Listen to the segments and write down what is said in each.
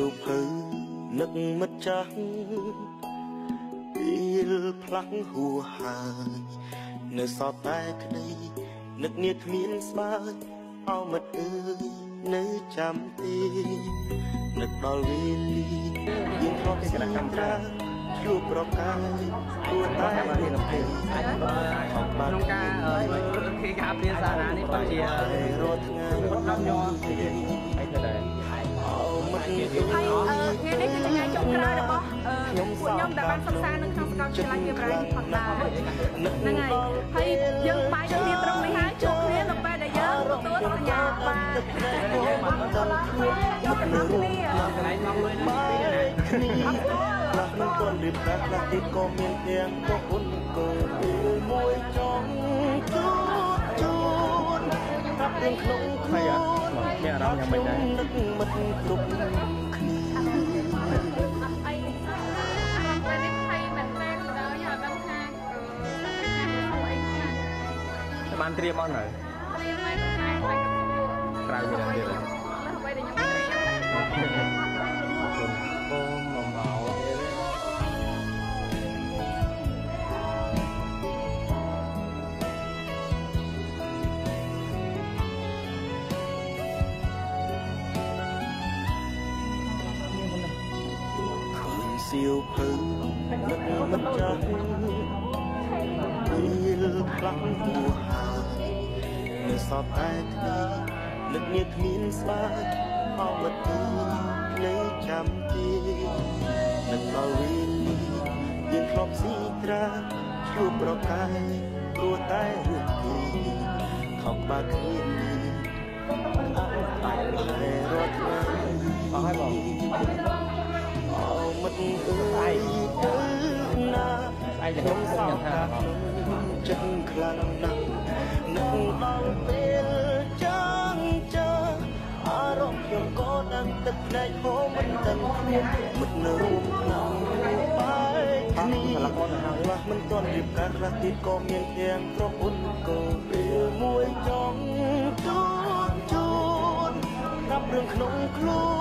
សៀវភៅនឹកមិត្តចាស់ពេលផ្លាស់ហួហើយនៅសតតែក្តីនឹកនាគ្មានស្បើយអោមិត្តអើយនៅចាំទេនឹកដល់វេលាយើងធ្លាប់ស្នេហ៍ត្រាជួបប្រកាយគួរតែរៀនភ័យអាចក្នុងការគេការពារសាលានេះពិតជារាល់ថ្ងៃខ្ញុំយកអីទៅដែរ ហើយថ្ងៃនេះគឺជាថ្ងៃចុងក្រោយរបស់ពួកខ្ញុំដែលបានសិក្សានៅក្នុងសាកលវិទ្យាល័យវាប្រែផងដែរហ្នឹងហើយហើយយើងបាយគ្នាត្រង់នេះហើយជួបគ្នានៅពេលដែលយើងទទួលសញ្ញាបាទមកដល់ខ្លួនយកគ្នាកន្លែងមកលុយនេះគ្នាអត់ខ្លះមិនទាន់រៀបការខ្លះទៀតក៏មានទាំងពុកគុណកូនមួយចង់ជួបជួនប្រាប់ទាំងក្នុងខ្លួន មានអារម្មណ៍យ៉ាងម៉េចដែរនឹកមិនគ្រប់បានត្រៀមអត់នៅត្រៀមហើយតែក្រៅមានទៀត សៀវភៅមិនមិនចាស់ពេលផ្លាស់ហួហើយនៅសពតែគ្នានឹកញាគ្មានស្បើយអមត់ទីនៅចាំទីនឹកដល់វេលាយើងធ្លាប់ស៊ីត្រាជួបប្រកាយព្រោះតែរឿងទីខំបាក់គ្នានេះអត់តែរត់ថ្ងៃអស់ហើយបង អមិត្តអើយទៅណាឯងខ្ញុំសោកថាចិត្តខ្លាំងណាស់នឹកដល់ពេលចាំចាអារម្មណ៍ខ្ញុំក៏ដឹងទឹកភ្នែកហូរមិនដឹងខ្លួនមិននៅរូបក្នុងបែកគ្នាខ្លះមិនទាន់រៀបការខ្លះទៀតក៏មានទាំងប្រពន្ធក៏ពេលមួយចង់ជួនជួនប្រាប់រឿងក្នុងខ្លួនថា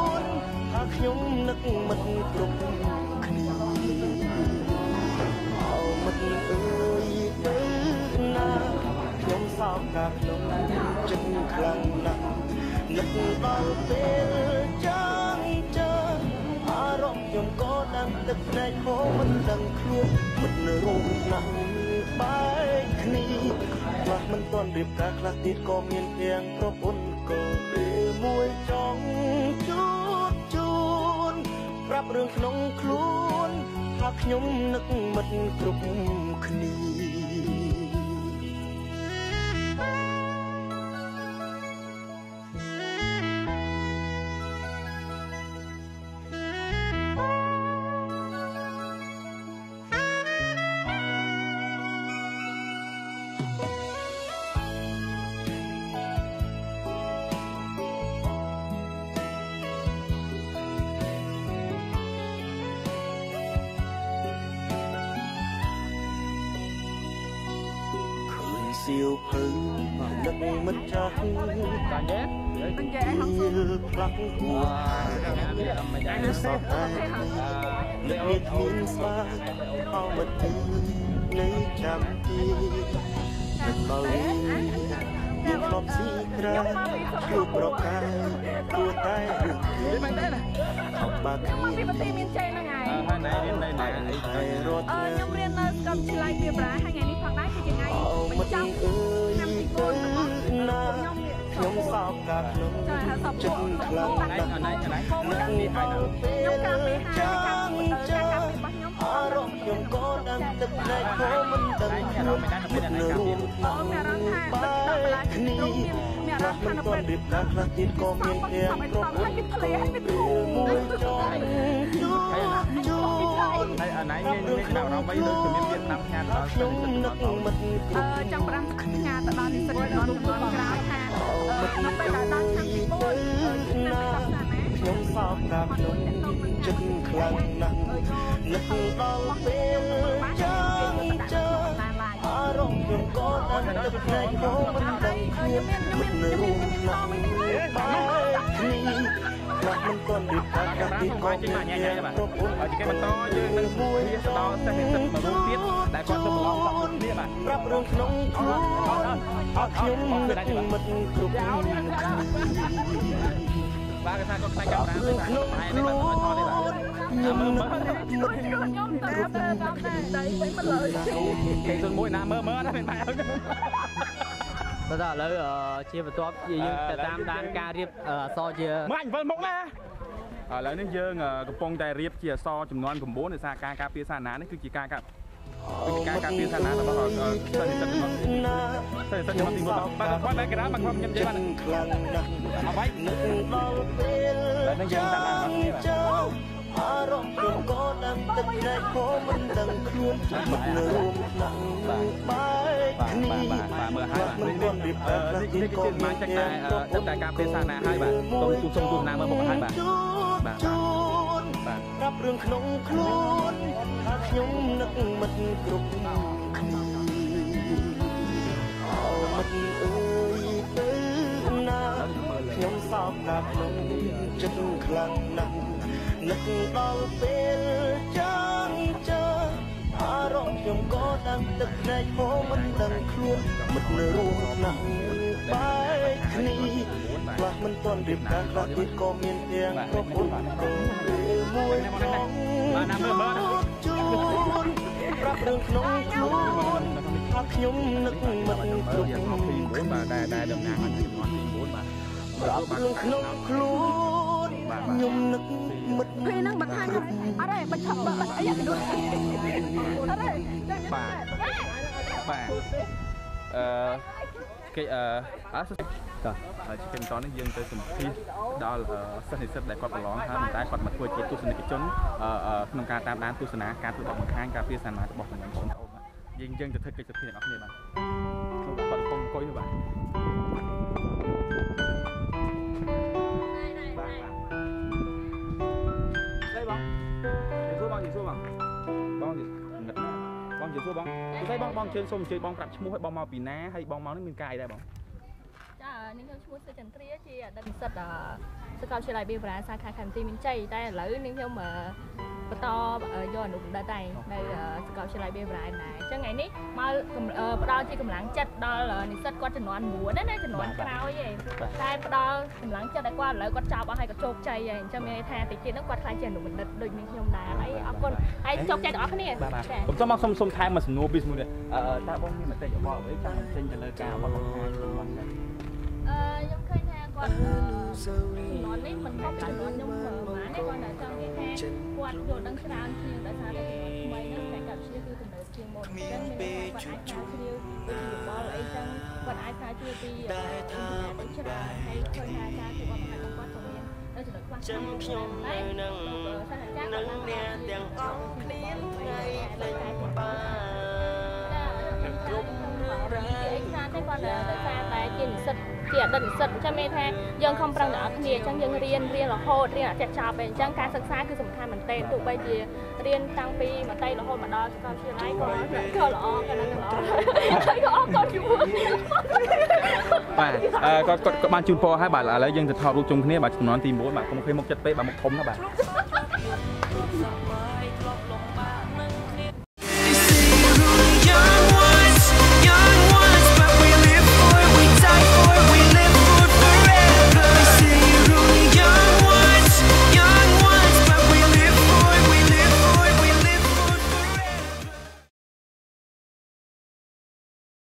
ខ្ញុំនឹកមិនគ្រប់គ្នាមិត្តអើយទៅណាខ្ញុំសោកកាក្នុងចិត្តខ្លាំងណាស់នឹកដល់ពេលចាំចើអារម្មណ៍ខ្ញុំក៏ដឹងទឹកភ្នែកហូរមិនដឹងខ្លួនមិនរូបណាស់បែកគ្នាខ្លះមិនទាន់រៀបការខ្លះទៀតក៏មានទាំងប្រពន្ធក៏ពេ រាប់រឿងក្នុងខ្លួនថាខ្ញុំនឹកមិត្តគ្រប់គ្នា សៀវភៅនឹកមិនចាស់កាញ់ទេមិនចេះហងសុំផ្លាស់ហួរសពតែនឹកមានគ្មានស្បាអោមកទីនៅចាំទីនឹកមកមានធ្លាប់ស៊ីក្រាជួបប្រកាយគួរតែរឿងគេមិនដែរអបបាក់គ្នាពីប្រទេសមានជ័យហ្នឹងហើយណៃរៀននៅណៃអីតែរត់ខ្ញុំរៀននៅសាកលវិទ្យាល័យវាប្រាហើយថ្ងៃនេះផងដែរគឺជាថ្ងៃបញ្ចប់ កកាក្នុងចិត្តខ្លាំងណាស់ណៃណៃនឹងនេះហើយខ្ញុំកាពីហើយកាពីការកាពីរបស់ខ្ញុំអារម្មណ៍ខ្ញុំក៏ដឹងទឹកភ្នែកហូរមិនដឹងខ្លួនមិនរួមអូមានអារម្មណ៍ថាទឹកដល់កន្លះគ្នាមានអារម្មណ៍ថានៅពេលរៀបការខ្លះទៀតក៏មានទាំងប្រពន្ធផ្លេឲ្យពីមួយចង់ជួជួ ហើយអាណៃមានមានអារម្មណ៍បីដូចជាមានវៀតណាមផ្ញើដល់ខ្ញុំនឹកមិនអឺចង់ប្រាំផ្ញើទៅដល់និស្សិតជំនាន់ជំនាន់ក្រោយថានៅពេលដល់ឆ្នាំទី4ណាខ្ញុំសោកកាខ្ញុំចិត្តខ្លាំងណាស់នឹកដល់ពេលចាំចាអារម្មណ៍ខ្ញុំក៏ដឹងទឹកភ្នែកហូរមិនដឹងគ្នាមិនរូបណាស់បែកគ្នាខ្ល ខ្លះមិនទាន់រៀបការកាខ្លះមេរ៉ាទីខ្ញុំក៏វាយចេញមានមកញ៉ៃញ៉ៃបាទគ្រប់អ៊ុនហើយជាបន្តយើងនឹងមួយទៅដល់សិស្សនិស្សិតមួយរូបទៀតដែលគាត់ទៅប្រឡងសោះគ្នាបាទប្រាប់រឿងក្នុងខ្លួនអត់អត់អត់ខ្ញុំអត់នឹគឺកដាច់ទេបាទមិនគ្រប់គ្នាបាទគេថាគាត់ខ្លាចកាមេរ៉ាទេបាទហើយនេះបាទអត់ថតទេបាទខ្ញុំមើលនឹមើកលជួយខ្ញុំទៅទៅទៅទៅដៃវិញមិនលើគេសុនមួយណាមើលមើលណាមានបែប បើតើឥឡូវអឺជាបន្ទាប់យើងទៅតាមដានការរៀបអអសរជាមើលអញវិលមុខណាឥឡូវនេះយើងកំពុងតែរៀបជាអសរចំនួន9ដោយសារការការពារសាសនានេះគឺជាការកាគឺជាការការពារសាសនារបស់សិស្សនិស្សិតរបស់ណាសិស្សនិស្សិតរបស់ទី1បាទគាត់បែរក្រៅមកខ្ញុំខ្ញុំនិយាយបាទខ្លាំងណាស់អបាយនឹកដល់ពេលតែនឹងយើងតាមដានរបស់គ្នាបាទចាំអារម្មណ៍ខ្ញុំក៏ដឹងទឹកភ្នែកហូរមិនដឹងខ្លួនមិននៅរួមខ្លាំងបែក បាទគ្នាបាទបាទមើលហើយបាទនេះនេះនេះគឺជាសមាជិកដែលដឹកតែការពារសាសនាហើយបាទសូមទូសូមទស្សនាមើលមុខហើយបាទបាទជូនបាទប្រាប់រឿងក្នុងខ្លួនថាខ្ញុំនឹកមិនគ្រប់គ្នាអោមិនអើយទៅណាខ្ញុំសោកកាក្នុងចិត្តខ្លាំងណាស់នឹកដល់ពេលចាំចើអារម្មណ៍ ខ្ញុំក៏ដឹងទឹកភ្នែកហូរមិនដឹងខ្លួនមិននៅរួមណាស់បែកគ្នាខ្លះមិនទាន់រៀបការខ្លះទៀតក៏មានទាំងប្រពន្ធពេលមួយក្នុងបាទណាមើលមើលជូនប្រាប់រឿងក្នុងខ្លួនថាខ្ញុំនឹកមិនគ្រប់យ៉ាងទី9បាទដែលដែលតំណាងឲ្យចំនួនទី9បាទប្រាប់រឿងក្នុងខ្លួនខ្ញុំនឹកមិនពេលហ្នឹងបន្ថែមអ ត់ទេបញ្ឆប់បើអីយ៉ាងដូចអត់ទេចាបាទបាទអឺគេអឺអត់តោះហើយជាបន្តនេះយើងទៅសម្ភាសដល់សិស្សនិស្សិតដែលគាត់ប្រឡងហើយប៉ុន្តែគាត់មកធ្វើជាទស្សនិកជនក្នុងការតាមដានទស្សនាការធ្វើបទបង្ហាញការពារសាសនារបស់បងប្អូនបាទយើងយើងទៅធ្វើកិច្ចសភាទាំងអស់គ្នាបាទគាត់កំពុងអង្គុយនោះបាទ បងយល់សួរបងស្ដីបងបងជើងសូមអញ្ជើញបងប្រាប់ឈ្មោះឲ្យបងមកពីណាហើយបងមកនេះមានការអីដែរបង ចានេះខ្ញុំឈ្មោះសុចន្ទ្រាជាអតីតនិស្សិតអសាកលវិទ្យាល័យបេប្រាសាខាខេមទីមានជ័យតែឥឡូវនេះខ្ញុំអឺបន្តយកអនុបណ្ឌិតតែនៅសាកលវិទ្យាល័យបេប្រាដែរអញ្ចឹងថ្ងៃនេះមកកំអឺផ្ដល់ជាកម្លាំងចិត្តដល់និស្សិតគាត់ចំនួន9ណាណាចំនួនក្រោយឯងតែផ្ដល់កម្លាំងចិត្តឲ្យគាត់ឥឡូវគាត់ចប់អស់ហើយគាត់ជោគជ័យហើយអញ្ចឹងមានន័យថាតិចទៀតហ្នឹងគាត់ខ្លាចជាអនុបណ្ឌិតដូចនេះខ្ញុំដែរហើយអរគុណហើយជោគជ័យទាំងអស់គ្នាបាទបាទចាខ្ញុំសូមមកសុំសុំថែមមួយសំណួរពីសំណួរនេះអឺតើបងមានមតិយោបល់អ្វីចង់ចេញទៅលើការបោះបង្ហាញរបស់នេះ អឺខ្ញុំឃើញថាគាត់អឺជំនាន់នេះមិនខុសពីជំនាន់ខ្ញុំប្រហែលទេគាត់តែចង់និយាយថាគាត់យល់ដឹងច្រើនជាងដោយសារតែជំនាន់ថ្មីហ្នឹងតែគាត់ជាគឺទំនើបជាងមុនអញ្ចឹងមានន័យថាគាត់អាចស្រាវជ្រាវពីយោបល់អីចឹងគាត់អាចស្រាវជ្រាវពីអឺអ៊ីនធឺណិតច្រើនហើយឃើញថាការធ្វើបទបង្ហាញរបស់គាត់ក៏មាននៅចំណុចខ្លះចឹងខ្ញុំនៅនឹងនឹងអ្នកទាំងអស់គ្នាថ្ងៃលេងបានគ្រប់រឿងរ៉ាវឯងថាតែគាត់ដោយសារតែជានិស្សិត ជាអតីតនិស្សិតអញ្ចឹងមានថាយើងខំប្រឹងទាំងអស់គ្នាអញ្ចឹងយើងរៀនរៀនរហូតរៀនអត់ចេះចប់ទេអញ្ចឹងការសិក្សាគឺសំខាន់មែនទែនទោះបីជារៀនតាំងពីមត្តេយ្យរហូតមកដល់សាកលវិទ្យាល័យក៏ក៏ល្អក៏នឹងល្អហើយក៏អរគុណជាមួយបាទអឺគាត់គាត់គាត់បានជូនពរឲ្យបាទឥឡូវយើងទៅថតរូបជុំគ្នាបាទចំនួនទី9បាទកុំឃើញមុខចិត្តពេកបាទមុខធំណាបាទ